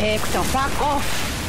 Hector, fuck off.